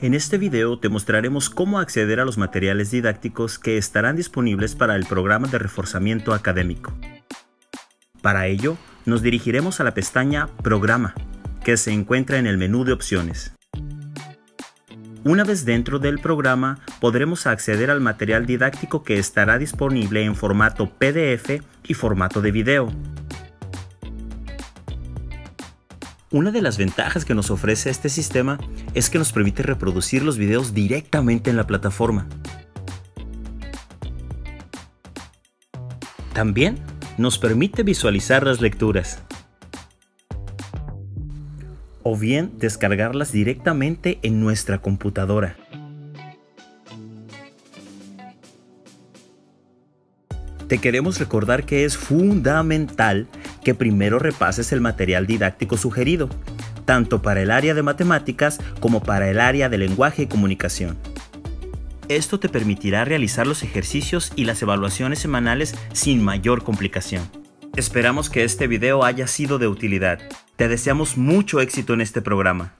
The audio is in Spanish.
En este video te mostraremos cómo acceder a los materiales didácticos que estarán disponibles para el programa de reforzamiento académico. Para ello, nos dirigiremos a la pestaña Programa, que se encuentra en el menú de opciones. Una vez dentro del programa, podremos acceder al material didáctico que estará disponible en formato PDF y formato de video. Una de las ventajas que nos ofrece este sistema es que nos permite reproducir los videos directamente en la plataforma. También nos permite visualizar las lecturas. O bien descargarlas directamente en nuestra computadora. Te queremos recordar que es fundamental que primero repases el material didáctico sugerido, tanto para el área de matemáticas como para el área de lenguaje y comunicación. Esto te permitirá realizar los ejercicios y las evaluaciones semanales sin mayor complicación. Esperamos que este video haya sido de utilidad. Te deseamos mucho éxito en este programa.